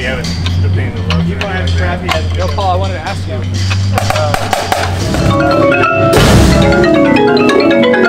he had a the pain in the love. You might have crappy head. Yo, Paul, I wanted to ask you. Uh,